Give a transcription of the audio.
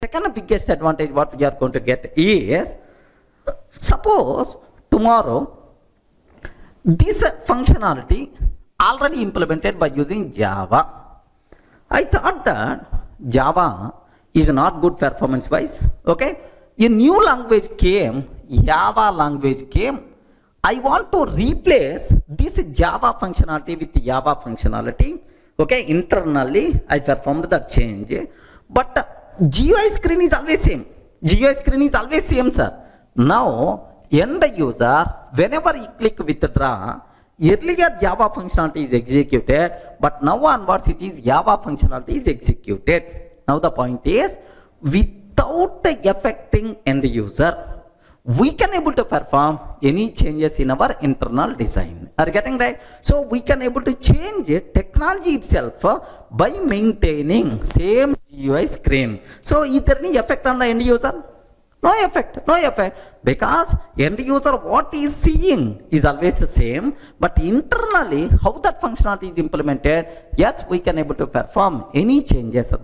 Second biggest advantage what we are going to get is, suppose tomorrow this functionality already implemented by using Java. I thought that Java is not good performance wise. Okay, a new language came, Java language came. I want to replace this Java functionality with Java functionality. Okay, internally I performed that change, but GUI screen is always same. GUI screen is always same, sir. Now end user, whenever he click withdraw, earlier Java functionality is executed, but now onwards it is Java functionality is executed. Now the point is, without affecting end user, we can able to perform any changes in our internal design. Are you getting right? So we can able to change technology itself uh, by maintaining same GUI screen. So is there any effect on the end user? No effect, no effect. Because end user what is seeing is always the same, but internally how that functionality is implemented, yes, we can able to perform any changes.